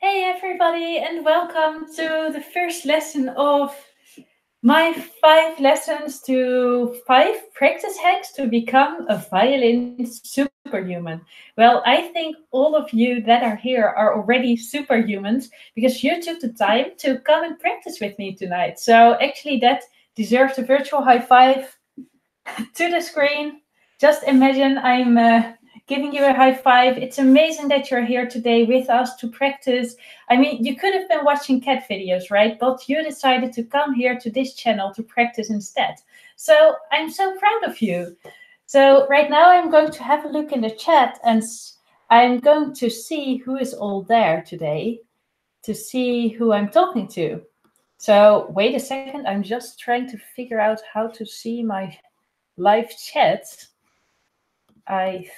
Hey, everybody, and welcome to the first lesson of my five lessons to five practice hacks to become a violin superhuman. Well, I think all of you that are here are already superhumans because you took the time to come and practice with me tonight. So, actually, that deserves a virtual high five to the screen. Just imagine I'm. Uh, giving you a high five. It's amazing that you're here today with us to practice. I mean, you could have been watching cat videos, right? But you decided to come here to this channel to practice instead. So I'm so proud of you. So right now I'm going to have a look in the chat and I'm going to see who is all there today to see who I'm talking to. So wait a second, I'm just trying to figure out how to see my live chat. I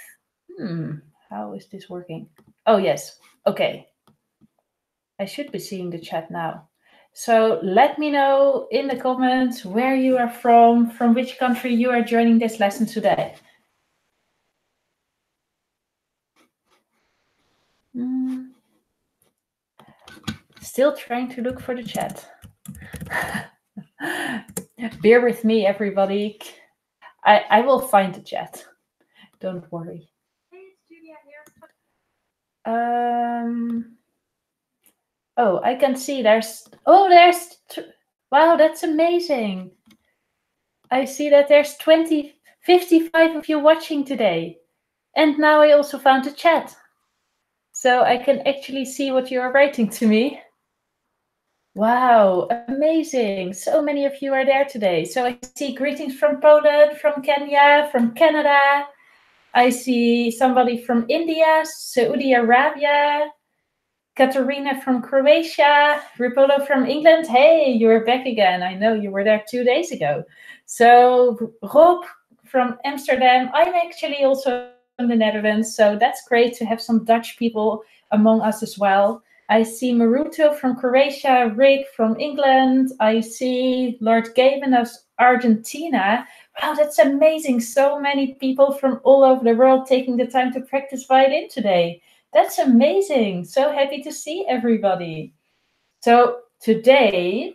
Hmm, how is this working? Oh, yes. Okay. I should be seeing the chat now. So let me know in the comments where you are from, from which country you are joining this lesson today. Hmm. Still trying to look for the chat. Bear with me, everybody. I, I will find the chat. Don't worry. Um, oh, I can see there's, oh, there's, wow, that's amazing. I see that there's 20, 55 of you watching today. And now I also found the chat. So I can actually see what you are writing to me. Wow, amazing. So many of you are there today. So I see greetings from Poland, from Kenya, from Canada, I see somebody from India, Saudi Arabia, Katerina from Croatia, Ripolo from England. Hey, you're back again. I know you were there two days ago. So Rob from Amsterdam. I'm actually also from the Netherlands, so that's great to have some Dutch people among us as well. I see Maruto from Croatia, Rick from England. I see Lord Gaben of Argentina. Wow, that's amazing. So many people from all over the world taking the time to practice violin today. That's amazing. So happy to see everybody. So today,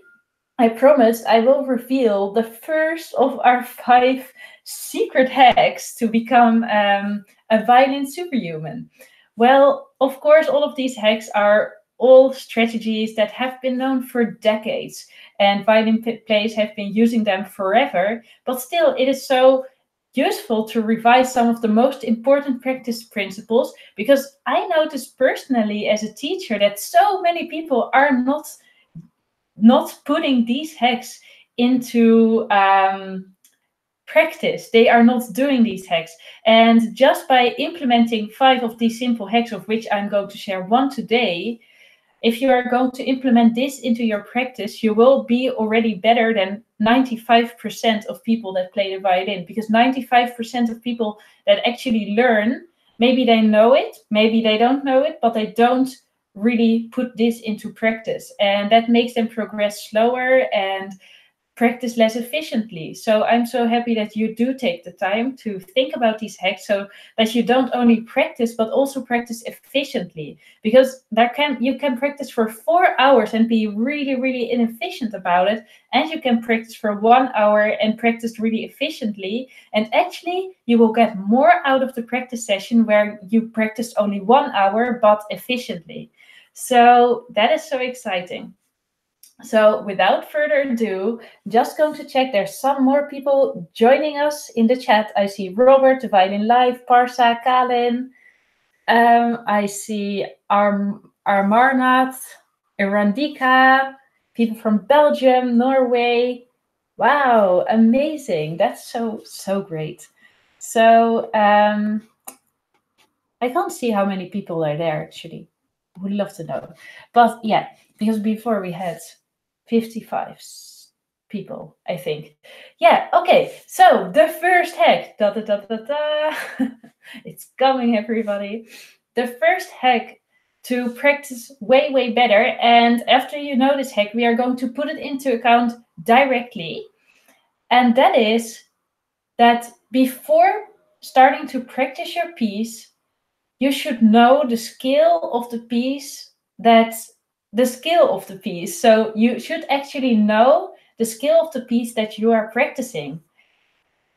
I promised I will reveal the first of our five secret hacks to become um, a violin superhuman. Well, of course, all of these hacks are all strategies that have been known for decades and violin players have been using them forever. But still, it is so useful to revise some of the most important practice principles because I noticed personally as a teacher that so many people are not not putting these hacks into um, practice. They are not doing these hacks. And just by implementing five of these simple hacks, of which I'm going to share one today, if you are going to implement this into your practice, you will be already better than 95% of people that play the violin because 95% of people that actually learn, maybe they know it, maybe they don't know it, but they don't really put this into practice. And that makes them progress slower and practice less efficiently. So I'm so happy that you do take the time to think about these hacks so that you don't only practice but also practice efficiently because there can you can practice for 4 hours and be really really inefficient about it and you can practice for 1 hour and practice really efficiently and actually you will get more out of the practice session where you practiced only 1 hour but efficiently. So that is so exciting. So without further ado, just going to check. There's some more people joining us in the chat. I see Robert, Violin Live, Parsa, Kalin. Um, I see Arm Armarnath, Irandika, people from Belgium, Norway. Wow, amazing. That's so, so great. So um, I can't see how many people are there actually. Would love to know. But yeah, because before we had 55 people, I think. Yeah, okay. So the first hack, da da da da da. it's coming, everybody. The first hack to practice way, way better. And after you know this hack, we are going to put it into account directly. And that is that before starting to practice your piece, you should know the scale of the piece that the scale of the piece. So you should actually know the scale of the piece that you are practicing.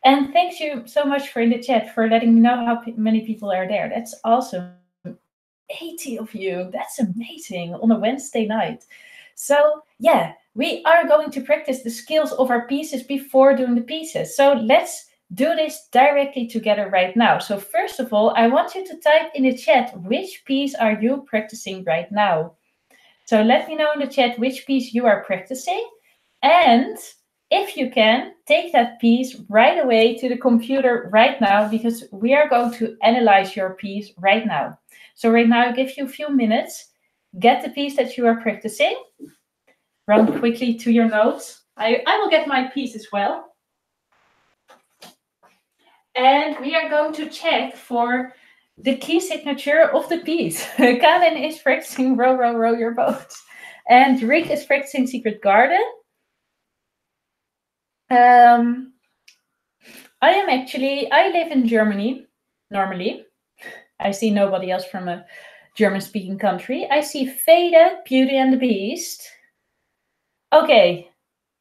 And thank you so much for in the chat for letting me know how many people are there. That's awesome. 80 of you. That's amazing on a Wednesday night. So, yeah, we are going to practice the skills of our pieces before doing the pieces. So, let's do this directly together right now. So, first of all, I want you to type in the chat which piece are you practicing right now. So, let me know in the chat which piece you are practicing. And if you can, take that piece right away to the computer right now because we are going to analyze your piece right now. So right now, I give you a few minutes. Get the piece that you are practicing. Run quickly to your notes. I, I will get my piece as well. And we are going to check for the key signature of the piece. Karen is practicing Row, Row, Row Your Boat. And Rick is practicing Secret Garden. Um, I am actually, I live in Germany normally. I see nobody else from a German speaking country. I see Fade, Beauty and the Beast. Okay,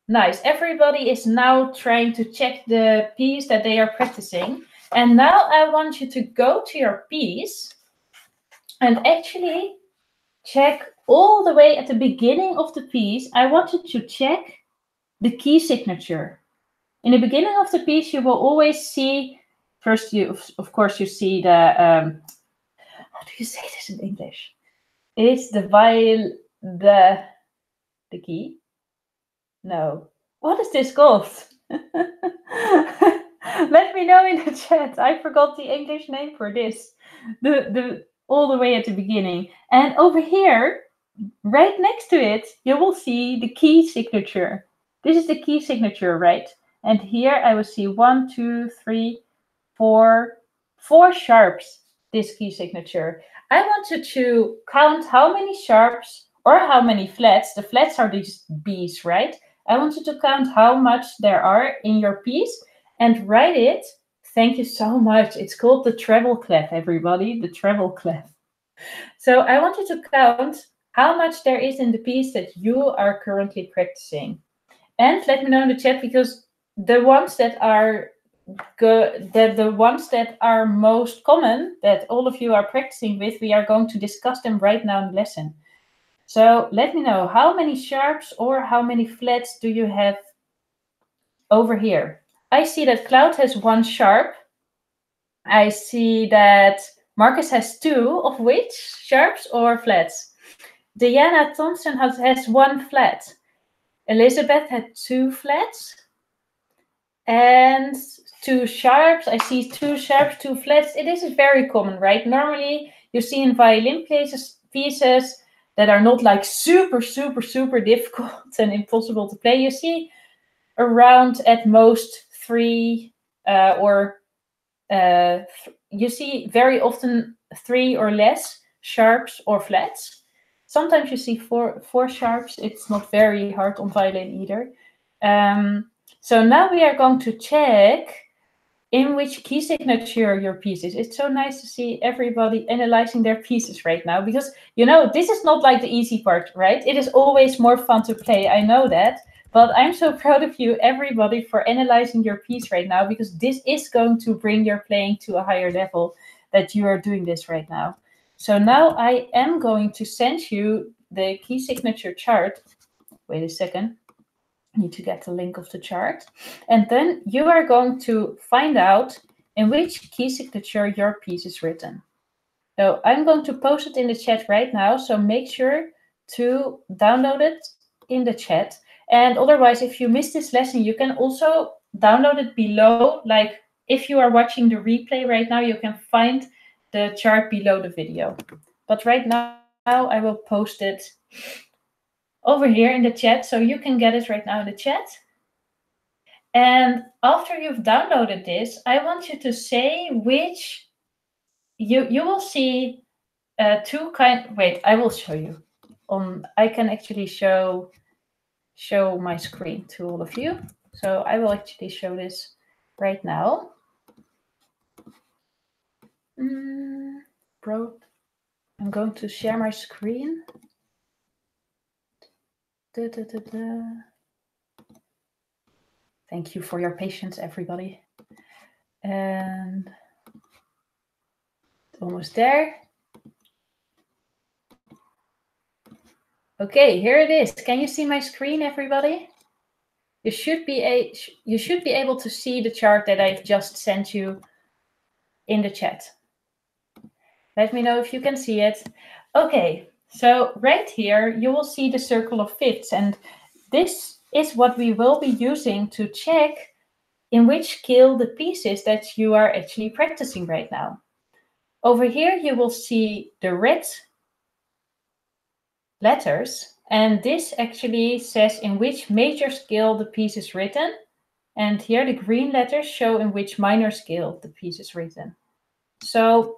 nice. Everybody is now trying to check the piece that they are practicing. And now I want you to go to your piece and actually check all the way at the beginning of the piece. I want you to check the key signature. In the beginning of the piece, you will always see First, you of course you see the um, how do you say this in English? It's the viol the the key. No, what is this called? Let me know in the chat. I forgot the English name for this. The the all the way at the beginning. And over here, right next to it, you will see the key signature. This is the key signature, right? And here I will see one, two, three, four, four sharps, this key signature. I wanted to count how many sharps or how many flats. The flats are these B's, right? I wanted to count how much there are in your piece and write it. Thank you so much. It's called the treble clef, everybody, the treble clef. So I wanted to count how much there is in the piece that you are currently practicing. And let me know in the chat because the ones that are that the ones that are most common that all of you are practicing with, we are going to discuss them right now in the lesson. So let me know how many sharps or how many flats do you have over here? I see that Cloud has one sharp. I see that Marcus has two, of which sharps or flats? Diana Thompson has, has one flat. Elizabeth had two flats. And two sharps. I see two sharps, two flats. It is very common, right? Normally, you see in violin pieces, pieces that are not like super, super, super difficult and impossible to play. You see around at most three uh, or uh, you see very often three or less sharps or flats. Sometimes you see four four sharps. It's not very hard on violin either. Um, so now we are going to check in which key signature your piece is. It's so nice to see everybody analyzing their pieces right now because, you know, this is not like the easy part, right? It is always more fun to play. I know that. But I'm so proud of you, everybody, for analyzing your piece right now because this is going to bring your playing to a higher level that you are doing this right now. So now I am going to send you the key signature chart. Wait a second I need to get the link of the chart. And then you are going to find out in which key signature your piece is written. So I'm going to post it in the chat right now. So make sure to download it in the chat. And otherwise, if you missed this lesson, you can also download it below. Like if you are watching the replay right now, you can find the chart below the video. But right now, I will post it over here in the chat. So you can get it right now in the chat. And after you've downloaded this, I want you to say which you you will see uh, two kind. Wait, I will show you. Um, I can actually show show my screen to all of you. So I will actually show this right now. Mm, bro, I'm going to share my screen. Da, da, da. Thank you for your patience, everybody. And almost there. Okay, here it is. Can you see my screen, everybody? You should be a you should be able to see the chart that I've just sent you in the chat. Let me know if you can see it. Okay, so right here you will see the circle of fifths and this is what we will be using to check in which scale the pieces that you are actually practicing right now. Over here you will see the red letters and this actually says in which major scale the piece is written and here the green letters show in which minor scale the piece is written. So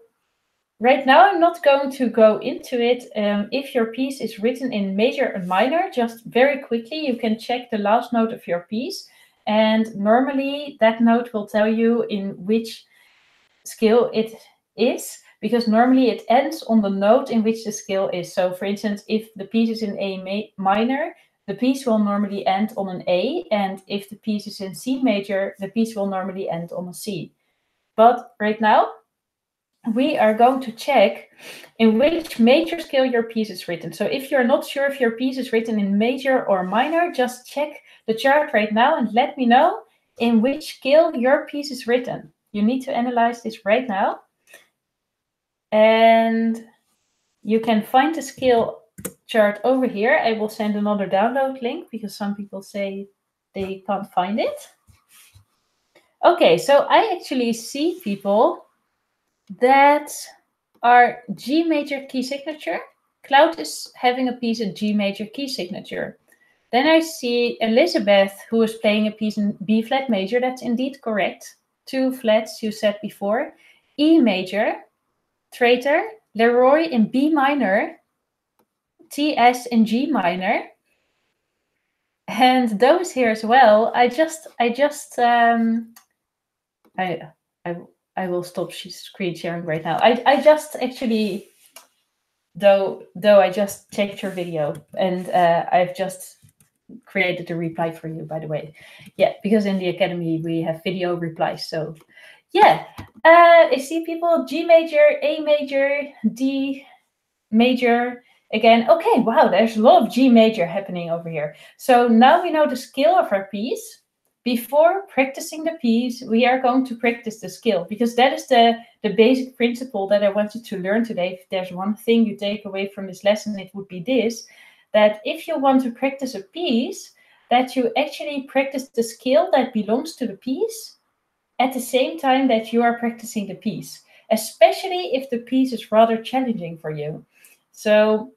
right now I'm not going to go into it. Um, if your piece is written in major and minor, just very quickly, you can check the last note of your piece. And normally that note will tell you in which scale it is, because normally it ends on the note in which the scale is. So for instance, if the piece is in A minor, the piece will normally end on an A. And if the piece is in C major, the piece will normally end on a C. But right now, we are going to check in which major scale your piece is written. So if you're not sure if your piece is written in major or minor, just check the chart right now and let me know in which scale your piece is written. You need to analyze this right now. And you can find the scale chart over here. I will send another download link because some people say they can't find it. Okay, so I actually see people that are G major key signature. Cloud is having a piece in G major key signature. Then I see Elizabeth, who is playing a piece in B flat major. That's indeed correct. Two flats you said before. E major, Traitor, Leroy in B minor, TS in G minor. And those here as well. I just, I just, um, I, I I will stop screen sharing right now. I, I just actually, though, though I just checked your video and uh, I've just created a reply for you, by the way. Yeah, because in the Academy we have video replies. So yeah, uh, I see people G major, A major, D major, again. Okay, wow, there's a lot of G major happening over here. So now we know the scale of our piece before practicing the piece, we are going to practice the skill because that is the, the basic principle that I want you to learn today. If there's one thing you take away from this lesson, it would be this, that if you want to practice a piece, that you actually practice the skill that belongs to the piece at the same time that you are practicing the piece, especially if the piece is rather challenging for you. So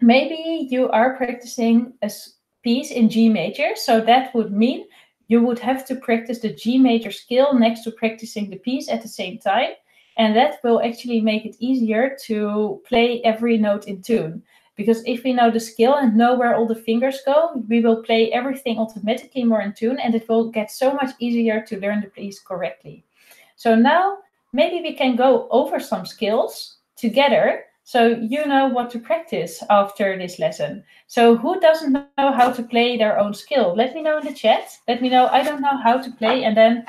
maybe you are practicing a piece in G major. So that would mean you would have to practice the G major scale next to practicing the piece at the same time. And that will actually make it easier to play every note in tune. Because if we know the scale and know where all the fingers go, we will play everything automatically more in tune and it will get so much easier to learn the piece correctly. So now maybe we can go over some skills together so you know what to practice after this lesson. So who doesn't know how to play their own skill? Let me know in the chat. Let me know I don't know how to play and then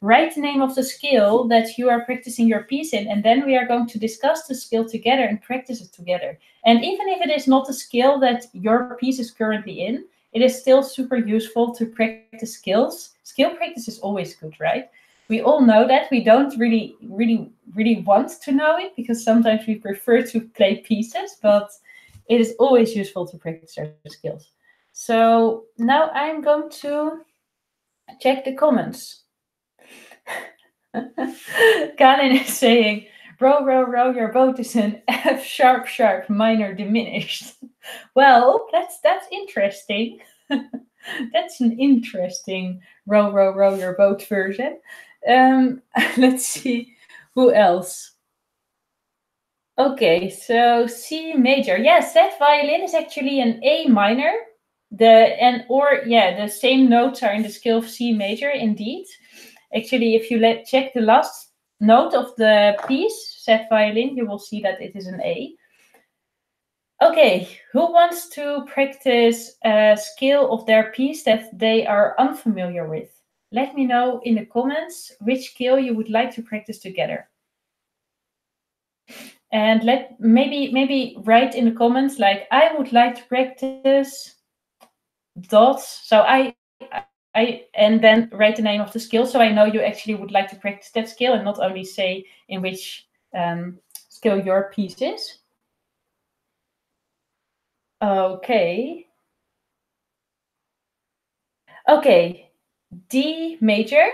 write the name of the skill that you are practicing your piece in and then we are going to discuss the skill together and practice it together. And even if it is not a skill that your piece is currently in, it is still super useful to practice skills. Skill practice is always good, right? we all know that we don't really really really want to know it because sometimes we prefer to play pieces but it is always useful to practice our skills so now i'm going to check the comments Karin is saying row row row your boat is an f sharp sharp minor diminished well that's that's interesting that's an interesting row row row your boat version um, let's see who else. Okay, so C major. Yes, that violin is actually an A minor. The and or yeah, the same notes are in the scale of C major indeed. Actually, if you let check the last note of the piece, set violin, you will see that it is an A. Okay, who wants to practice a skill of their piece that they are unfamiliar with? Let me know in the comments which skill you would like to practice together. And let maybe maybe write in the comments like I would like to practice dots. So I I and then write the name of the skill so I know you actually would like to practice that skill and not only say in which um, skill your piece is. Okay. Okay. D major.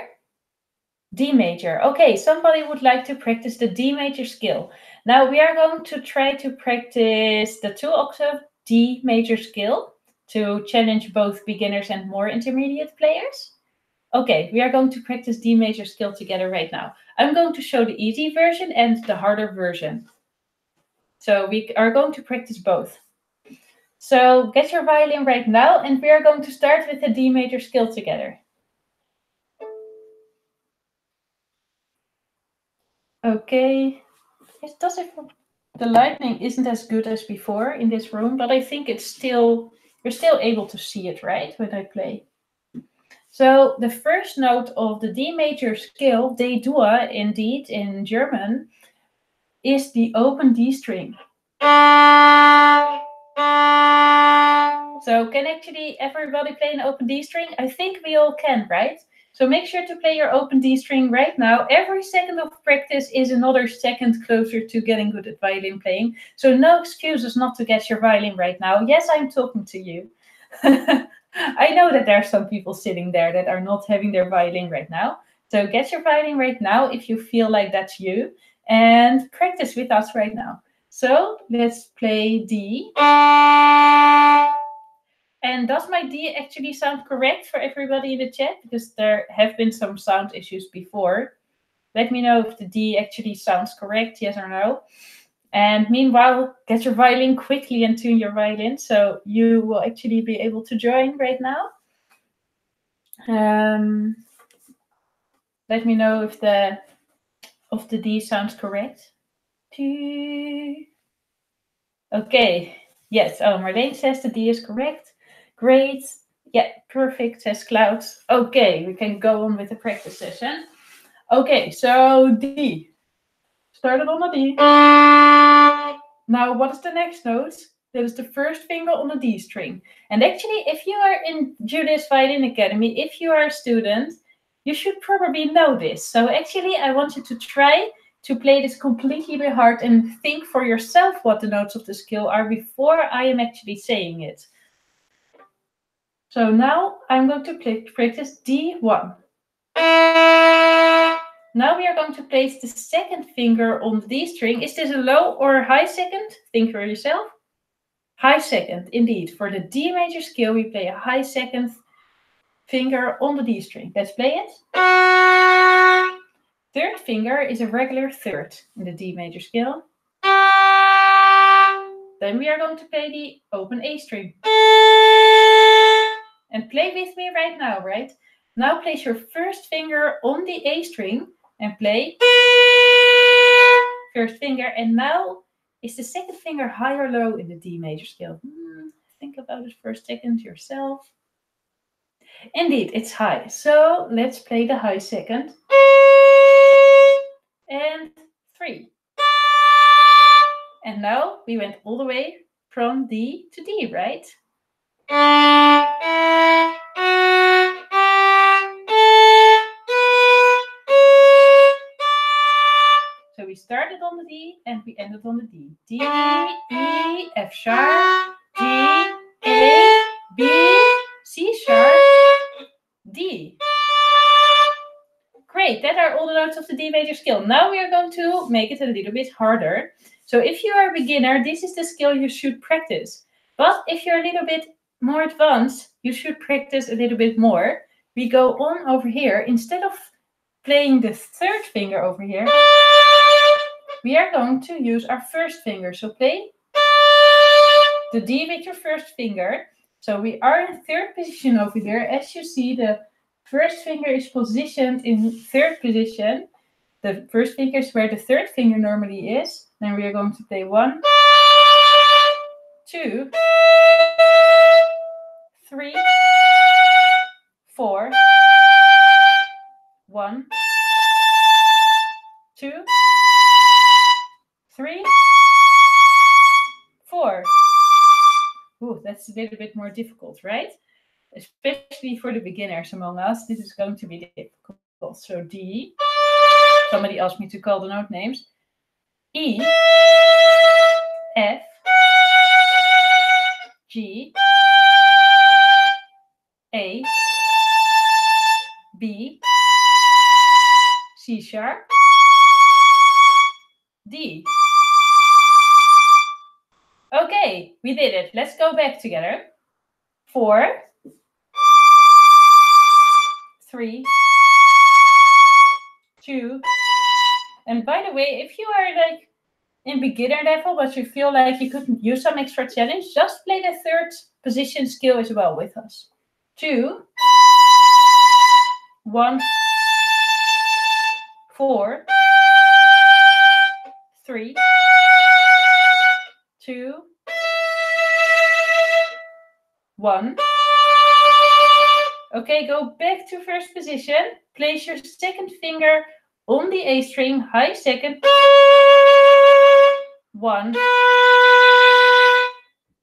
D major. Okay, somebody would like to practice the D major skill. Now we are going to try to practice the two octave D major skill to challenge both beginners and more intermediate players. Okay, we are going to practice D major skill together right now. I'm going to show the easy version and the harder version. So we are going to practice both. So get your violin right now, and we are going to start with the D major skill together. Okay, it does it. The lighting isn't as good as before in this room, but I think it's still you're still able to see it, right, when I play. So the first note of the D major scale, D-Dur, indeed in German, is the open D string. So can actually everybody play an open D string? I think we all can, right? So make sure to play your open D string right now. Every second of practice is another second closer to getting good at violin playing. So no excuses not to get your violin right now. Yes, I'm talking to you. I know that there are some people sitting there that are not having their violin right now. So get your violin right now if you feel like that's you and practice with us right now. So let's play D. And does my D actually sound correct for everybody in the chat? Because there have been some sound issues before. Let me know if the D actually sounds correct, yes or no. And meanwhile, get your violin quickly and tune your violin so you will actually be able to join right now. Um, let me know if the if the D sounds correct. Okay, yes. Oh, Marlene says the D is correct. Great. Yeah, perfect, says Cloud. Okay, we can go on with the practice session. Okay, so D. Started on the D. Now, what is the next note? That is the first finger on the D string. And actually, if you are in Julia's Violin Academy, if you are a student, you should probably know this. So actually, I want you to try to play this completely by heart and think for yourself what the notes of the skill are before I am actually saying it. So now I'm going to practice D1. Now we are going to place the second finger on the D string. Is this a low or a high second? Think for yourself. High second, indeed. For the D major scale, we play a high second finger on the D string. Let's play it. Third finger is a regular third in the D major scale. Then we are going to play the open A string. And play with me right now, right? Now place your first finger on the A string and play first finger. And now is the second finger high or low in the D major scale? Hmm, think about it for a second yourself. Indeed, it's high. So let's play the high second and three. And now we went all the way from D to D, right? So we started on the D and we ended on the D. D, E, F sharp, G, A, B, C sharp, D. Great, that are all the notes of the D major scale. Now we are going to make it a little bit harder. So if you are a beginner, this is the skill you should practice. But if you're a little bit more advanced, you should practice a little bit more. We go on over here. Instead of playing the third finger over here, we are going to use our first finger. So play the D with your first finger. So we are in third position over here. As you see, the first finger is positioned in third position. The first finger is where the third finger normally is. Then we are going to play one, two, three, four, one, two, three, four. Ooh, that's a little bit more difficult, right? Especially for the beginners among us, this is going to be difficult. So D, somebody asked me to call the note names. E, F, G, A, B, C sharp, D. Okay, we did it. Let's go back together. Four, three, two, and by the way, if you are like in beginner level, but you feel like you couldn't use some extra challenge, just play the third position skill as well with us. Two, one, four, three, two, one. Okay, go back to first position. Place your second finger on the A string, high second. One.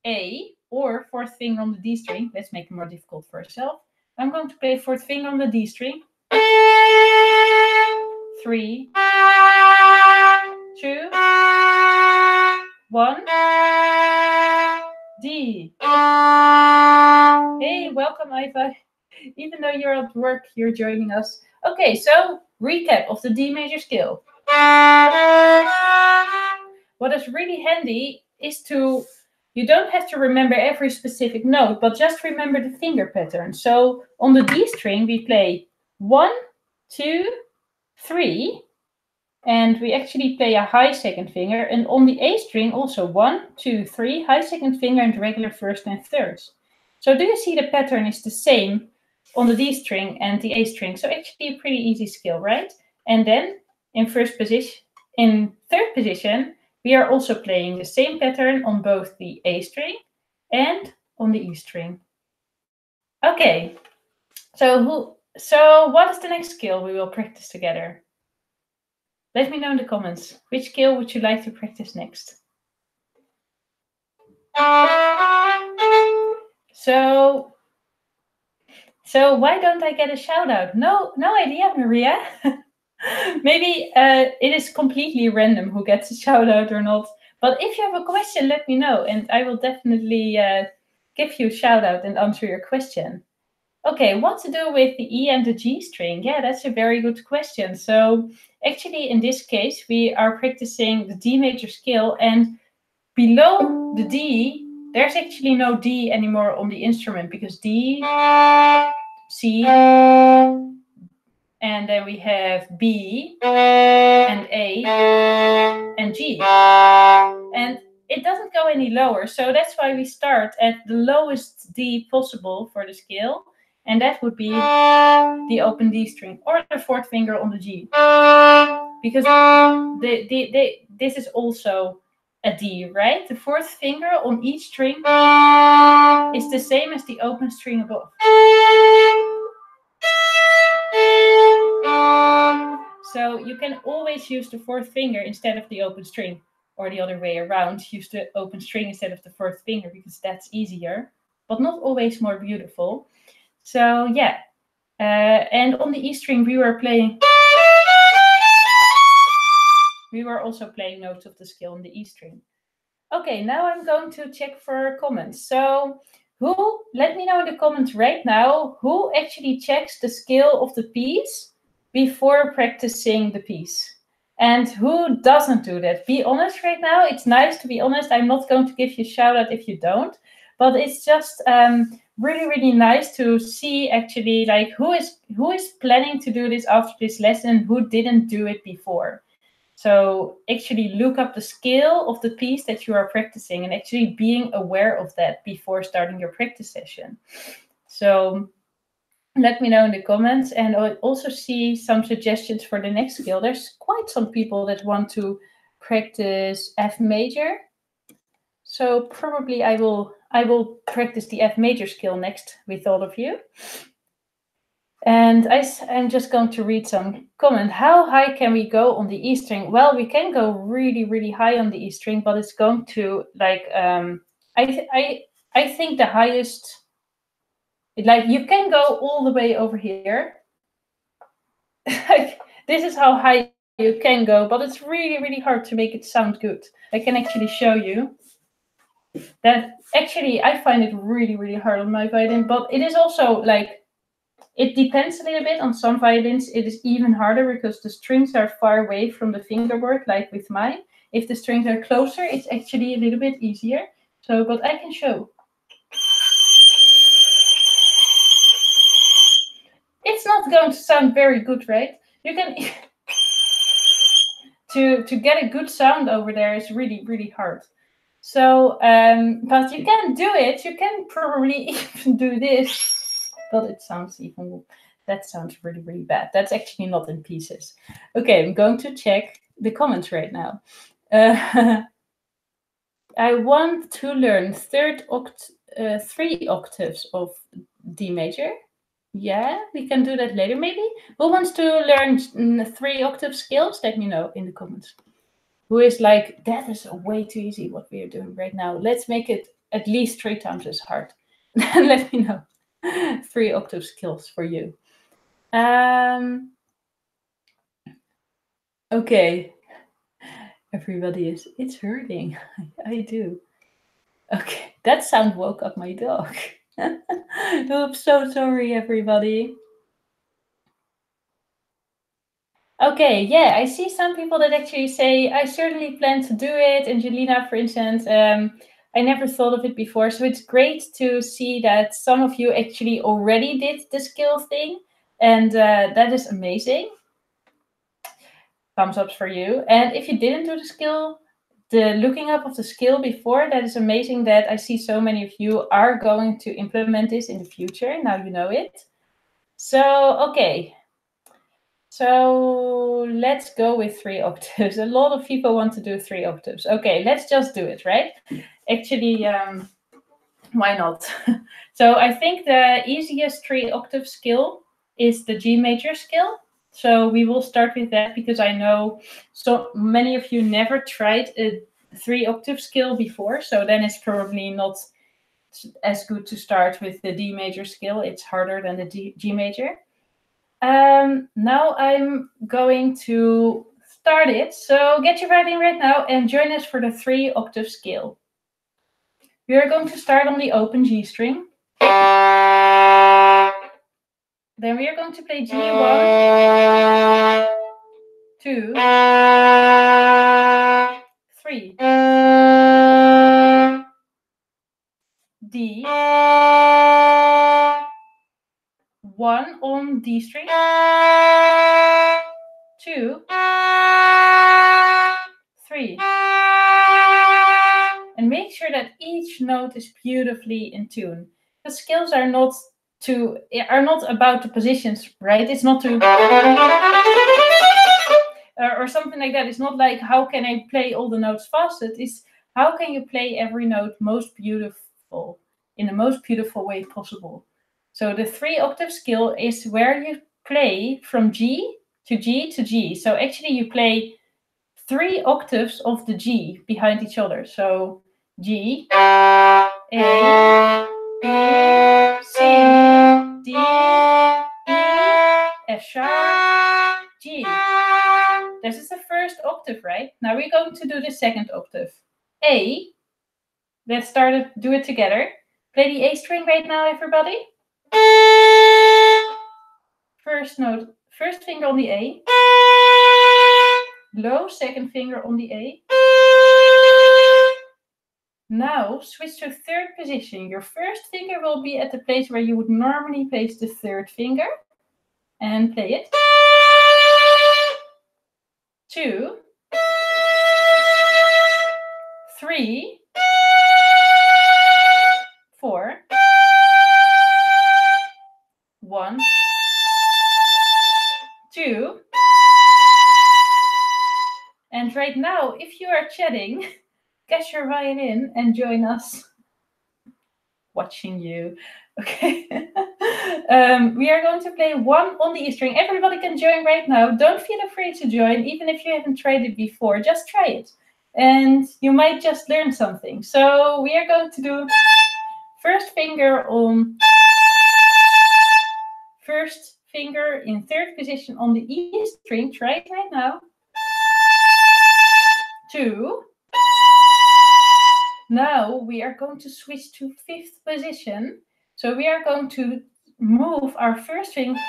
A or fourth finger on the D string. Let's make it more difficult for ourselves. I'm going to play fourth finger on the D string. Three, two, one. D. Hey, welcome, Iva. Even though you're at work, you're joining us. Okay, so recap of the D major scale. What is really handy is to, you don't have to remember every specific note, but just remember the finger pattern. So on the D string, we play one, two, three, and we actually play a high second finger. And on the A string, also one, two, three, high second finger and regular first and thirds. So do you see the pattern is the same on the D string and the A string? So actually a pretty easy skill, right? And then in first position, in third position, we are also playing the same pattern on both the A string and on the E string. Okay, so who? So what is the next skill we will practice together? Let me know in the comments. Which skill would you like to practice next? So, so why don't I get a shout out? No, no idea, Maria. Maybe uh, it is completely random who gets a shout out or not. But if you have a question, let me know, and I will definitely uh, give you a shout out and answer your question. Okay, what to do with the E and the G string? Yeah, that's a very good question. So actually, in this case, we are practicing the D major scale, and below the D, there's actually no D anymore on the instrument because D, C, and then we have B and A and G. And it doesn't go any lower. So that's why we start at the lowest D possible for the scale. And that would be the open D string or the fourth finger on the G. Because the, the, the, this is also a D, right? The fourth finger on each string is the same as the open string above. So you can always use the fourth finger instead of the open string, or the other way around, use the open string instead of the fourth finger because that's easier, but not always more beautiful. So yeah, uh, and on the E string we were playing. We were also playing notes of the scale on the E string. Okay, now I'm going to check for comments. So who, let me know in the comments right now, who actually checks the scale of the piece before practicing the piece? And who doesn't do that? Be honest right now. It's nice to be honest. I'm not going to give you shout out if you don't, but it's just um, really really nice to see actually like who is who is planning to do this after this lesson who didn't do it before so actually look up the scale of the piece that you are practicing and actually being aware of that before starting your practice session so let me know in the comments and i also see some suggestions for the next skill there's quite some people that want to practice f major So probably I will I will practice the F major skill next with all of you. And I, am just going to read some comment. How high can we go on the E string? Well, we can go really, really high on the E string, but it's going to like um, I I I think the highest like you can go all the way over here. this is how high you can go, but it's really, really hard to make it sound good. I can actually show you that actually I find it really, really hard on my violin, but it is also like it depends a little bit on some violins. It is even harder because the strings are far away from the fingerboard, like with mine. If the strings are closer, it's actually a little bit easier. So, but I can show. It's not going to sound very good, right? You can to to get a good sound over there is really really hard. So, um, but you can do it. You can probably even do this but it sounds even, that sounds really, really bad. That's actually not in pieces. Okay, I'm going to check the comments right now. Uh, I want to learn third oct uh, three octaves of D major. Yeah, we can do that later maybe. Who wants to learn three octave scales? Let me know in the comments. Who is like, that is way too easy what we are doing right now. Let's make it at least three times as hard. Let me know. three octave skills for you. Um, okay. Everybody is, it's hurting. I, I do. Okay, that sound woke up my dog. Oops, so sorry, everybody. Okay, yeah, I see some people that actually say, I certainly plan to do it. Angelina, for instance, um, I never thought of it before. So it's great to see that some of you actually already did the skill thing. And uh, that is amazing. Thumbs ups for you. And if you didn't do the skill, the looking up of the skill before, that is amazing that I see so many of you are going to implement this in the future. Now you know it. So, okay, so let's go with three octaves. A lot of people want to do three octaves. Okay, let's just do it, right? Actually, um, why not? so I think the easiest three octave skill is the G major skill. So we will start with that because I know so many of you never tried a three octave scale before. So then it's probably not as good to start with the D major scale. It's harder than the D, G major. Um, now I'm going to start it. So get your violin right now and join us for the three octave scale. We are going to start on the open G string. Then we are going to play G1, 2, 3, D, one on D string, two, three. And make sure that each note is beautifully in tune. The scales are not to are not about the positions, right? It's not to or something like that. It's not like how can I play all the notes fast. It is how can you play every note most beautiful in the most beautiful way possible. So the three octave scale is where you play from G to G to G. So actually you play three octaves of the G behind each other. So G, A, B, F sharp, G. This is the first octave, right? Now we're going to do the second octave. A. Let's start it, do it together. Play the A string right now, everybody. First note, first finger on the A. Low, second finger on the A. Now switch to third position. Your first finger will be at the place where you would normally place the third finger. And play it. Two. Three. Four one, two. And right now, if you are chatting, get your violin and join us. Watching you. Okay. Um, we are going to play one on the E string. Everybody can join right now. Don't feel afraid to join, even if you haven't tried it before. Just try it. And you might just learn something. So we are going to do first finger on first finger in third position on the E string. Try it right now. Two. Now we are going to switch to fifth position. So we are going to move our first finger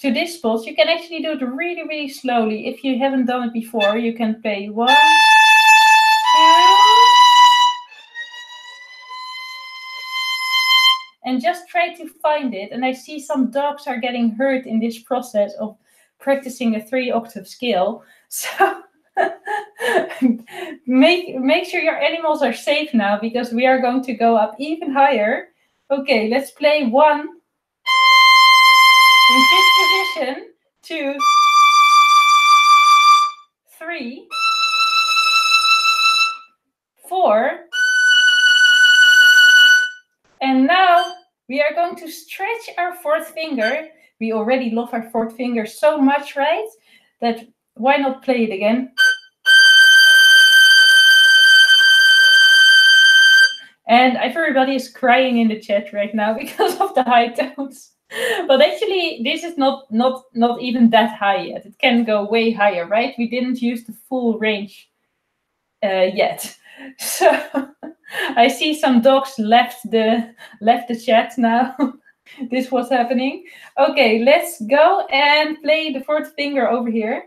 to this spot. You can actually do it really, really slowly. If you haven't done it before, you can play one, two, and just try to find it. And I see some dogs are getting hurt in this process of practicing a three octave scale. So make make sure your animals are safe now because we are going to go up even higher. Okay, let's play one in fifth position, two, three, four, and now we are going to stretch our fourth finger. We already love our fourth finger so much, right? That why not play it again? And everybody is crying in the chat right now because of the high tones. but actually, this is not not not even that high yet. It can go way higher, right? We didn't use the full range uh, yet. So I see some dogs left the left the chat now. this was happening. Okay, let's go and play the fourth finger over here.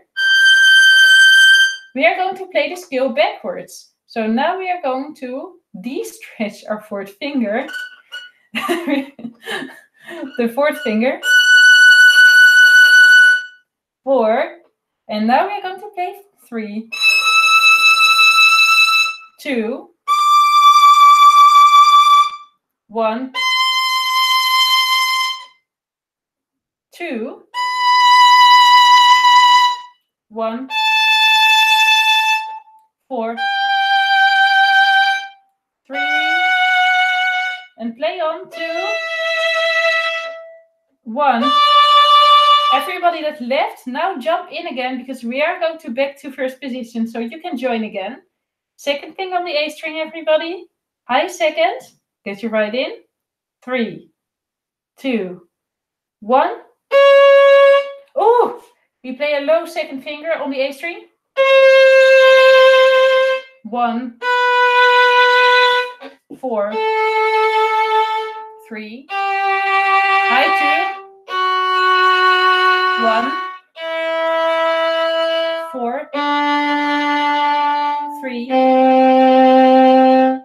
We are going to play the scale backwards. So now we are going to de-stretch our fourth finger. the fourth finger. Four. And now we're going to play three, two, one, and on two, one. Everybody that left, now jump in again because we are going to back to first position, so you can join again. Second thing on the A string, everybody. High second, get your right in. Three, two, one. Oh, we play a low second finger on the A string. One, four, three, high two, one, four, three,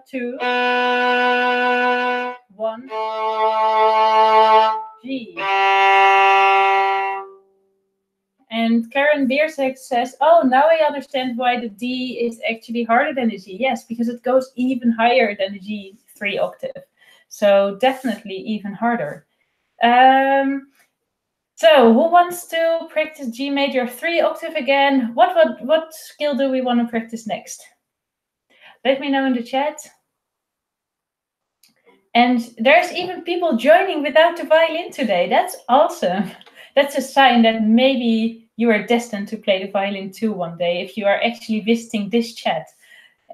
two, one, G. And Karen Beersek says, oh, now I understand why the D is actually harder than the G. Yes, because it goes even higher than the G3 octave. So definitely even harder. Um, so who wants to practice G major 3 octave again? What, what, what skill do we want to practice next? Let me know in the chat. And there's even people joining without the violin today. That's awesome. That's a sign that maybe you are destined to play the violin too one day if you are actually visiting this chat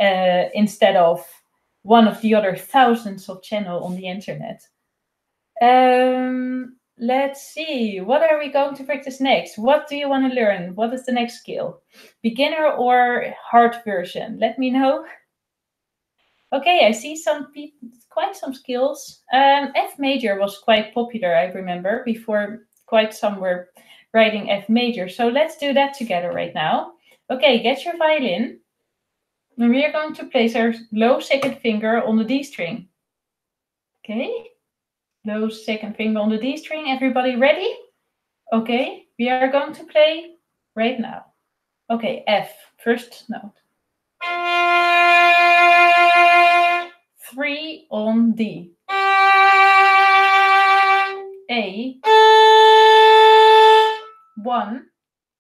uh, instead of one of the other thousands of channel on the internet. Um, let's see. What are we going to practice next? What do you want to learn? What is the next skill? Beginner or hard version? Let me know. Okay, I see some quite some skills. Um, F major was quite popular, I remember, before quite some were writing F major. So let's do that together right now. Okay, get your violin. We are going to place our low second finger on the D string. Okay, low second finger on the D string. Everybody ready? Okay, we are going to play right now. Okay, F, first note. Three on D. A. One.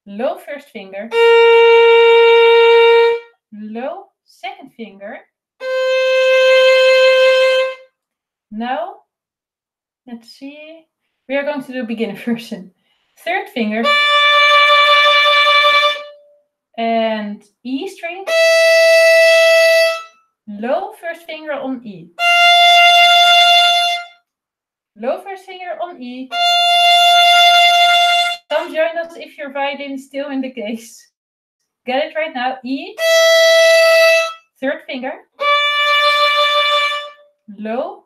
low first finger, low second finger. Now, let's see. We are going to do beginner version. Third finger and E string. Low first finger on E. Low first finger on E. Come join us if your violin is still in the case. Get it right now. E. Third finger. Low.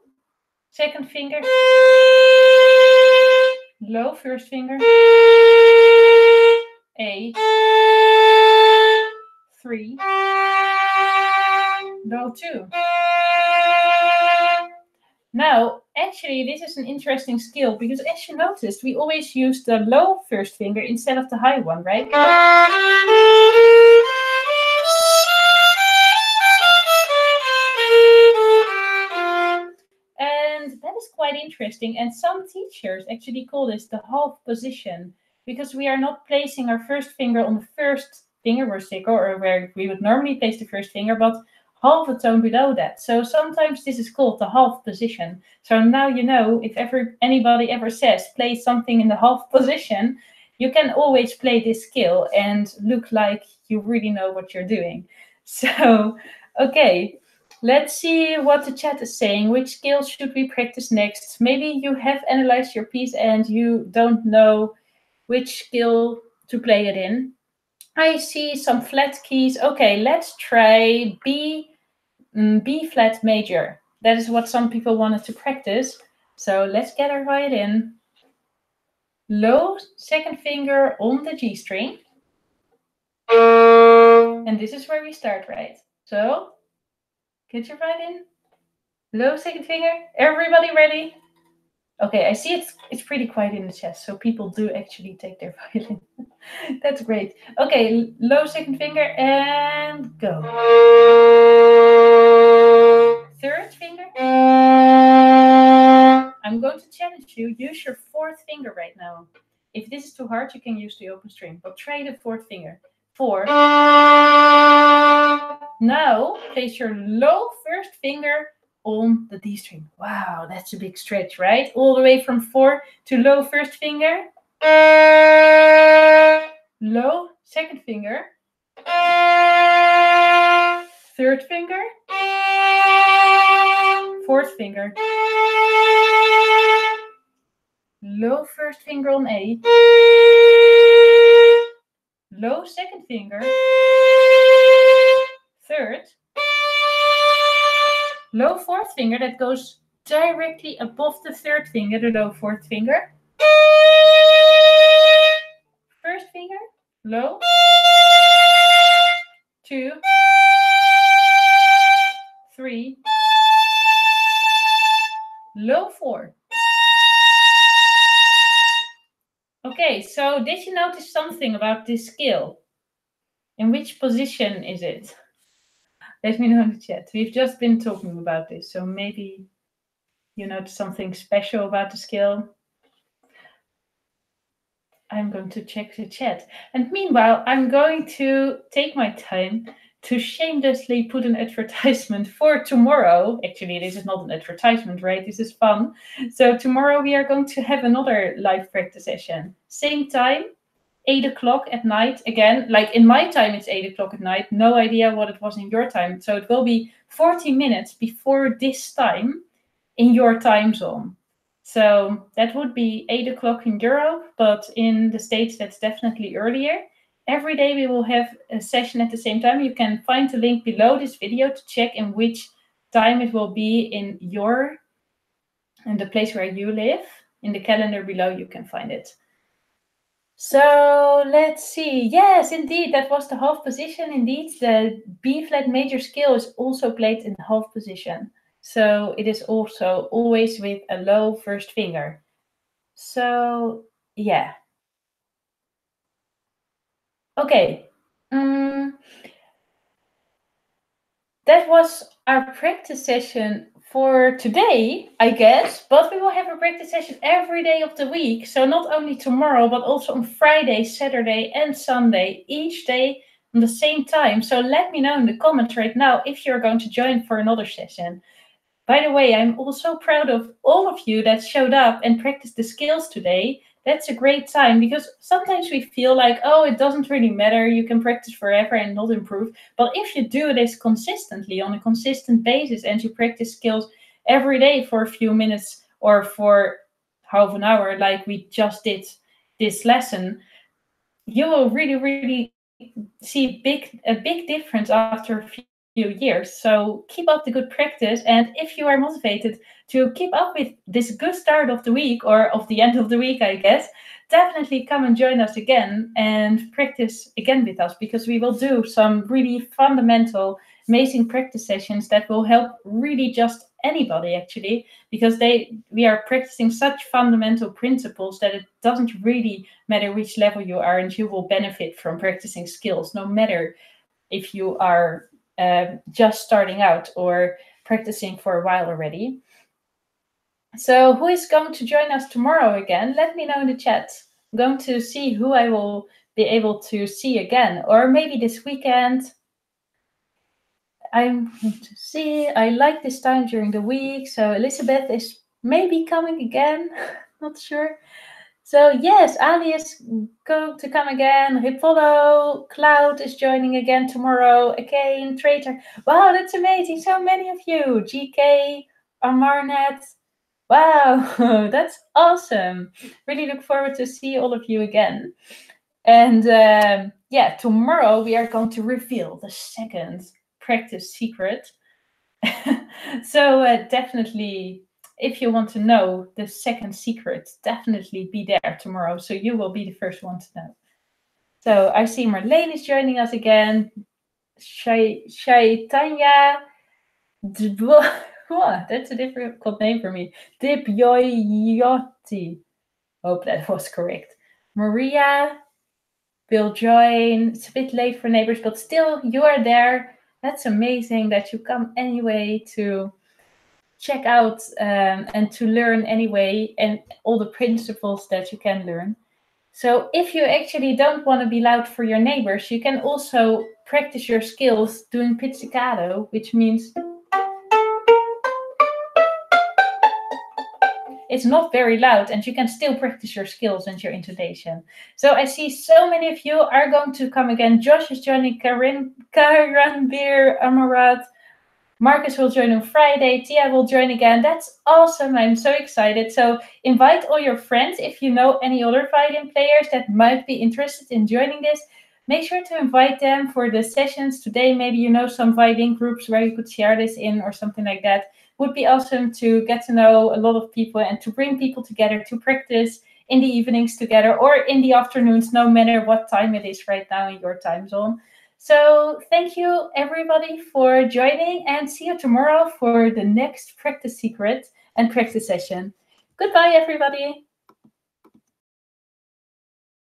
Second finger. Low first finger. A. Three. Low two. Now, actually, this is an interesting skill because as you noticed, we always use the low first finger instead of the high one, right? Interesting. And some teachers actually call this the half position because we are not placing our first finger on the first finger sticker or where we would normally place the first finger, but half a tone below that. So sometimes this is called the half position. So now you know if ever anybody ever says play something in the half position, you can always play this skill and look like you really know what you're doing. So, okay, let's see what the chat is saying. Which skills should we practice next? Maybe you have analyzed your piece and you don't know which skill to play it in. I see some flat keys. Okay, let's try B Mm, B flat major. That is what some people wanted to practice. So let's get our in. Low second finger on the G string. And this is where we start, right? So get your violin. Low second finger. Everybody ready? Okay, I see it's it's pretty quiet in the chest, so people do actually take their violin. That's great. Okay, low second finger and go. Third finger. I'm going to challenge you. Use your fourth finger right now. If this is too hard, you can use the open string. But try the fourth finger. Four. Now place your low first finger on the D string. Wow, that's a big stretch, right? All the way from four to low first finger. Low second finger. Third finger. Fourth finger. Low first finger on A. Low second finger. Third low fourth finger that goes directly above the third finger, the low fourth finger. First finger, low. Two. Three. Low four. Okay, so did you notice something about this skill? In which position is it? let me know in the chat. We've just been talking about this, so maybe you notice something special about the skill. I'm going to check the chat. And meanwhile, I'm going to take my time to shamelessly put an advertisement for tomorrow. Actually, this is not an advertisement, right? This is fun. So tomorrow we are going to have another live practice session. Same time, eight o'clock at night again like in my time it's eight o'clock at night no idea what it was in your time so it will be 40 minutes before this time in your time zone so that would be eight o'clock in europe but in the states that's definitely earlier every day we will have a session at the same time you can find the link below this video to check in which time it will be in your in the place where you live in the calendar below you can find it so let's see. Yes, indeed, that was the half position. Indeed, the B flat major scale is also played in the half position. So it is also always with a low first finger. So yeah. Okay. Um, that was our practice session for today, I guess. But we will have a practice session every day of the week. So not only tomorrow, but also on Friday, Saturday, and Sunday, each day on the same time. So let me know in the comments right now if you're going to join for another session. By the way, I'm also proud of all of you that showed up and practiced the skills today. That's a great time because sometimes we feel like, oh, it doesn't really matter. You can practice forever and not improve. But if you do this consistently on a consistent basis and you practice skills every day for a few minutes or for half an hour, like we just did this lesson, you will really, really see big a big difference after a few years. So keep up the good practice. And if you are motivated to keep up with this good start of the week or of the end of the week, I guess, definitely come and join us again and practice again with us because we will do some really fundamental, amazing practice sessions that will help really just anybody actually because they we are practicing such fundamental principles that it doesn't really matter which level you are and you will benefit from practicing skills no matter if you are uh, just starting out or practicing for a while already. So who is going to join us tomorrow again? Let me know in the chat. I'm going to see who I will be able to see again, or maybe this weekend. I'm going to see. I like this time during the week. So Elizabeth is maybe coming again. Not sure. So yes, Ali is going to come again. Hippolyto, Cloud is joining again tomorrow. Again, Traitor. Wow, that's amazing. So many of you. GK, Amarnet. Wow, that's awesome. Really look forward to see all of you again. And um, yeah, tomorrow we are going to reveal the second practice secret. so uh, definitely if you want to know the second secret, definitely be there tomorrow. So you will be the first one to know. So I see Marlene is joining us again. Shaitanya. That's a difficult name for me. Dipyoyoti. Hope that was correct. Maria will join. It's a bit late for neighbors, but still, you are there. That's amazing that you come anyway to check out um, and to learn anyway and all the principles that you can learn. So if you actually don't want to be loud for your neighbors, you can also practice your skills doing pizzicato, which means it's not very loud and you can still practice your skills and your intonation. So I see so many of you are going to come again. Josh is joining, Karin, Karan Beer, Amarat, Marcus will join on Friday. Tia will join again. That's awesome. I'm so excited. So invite all your friends. If you know any other violin players that might be interested in joining this, make sure to invite them for the sessions today. Maybe you know some violin groups where you could share this in or something like that. Would be awesome to get to know a lot of people and to bring people together to practice in the evenings together or in the afternoons, no matter what time it is right now in your time zone. So thank you everybody for joining and see you tomorrow for the next practice secret and practice session. Goodbye, everybody.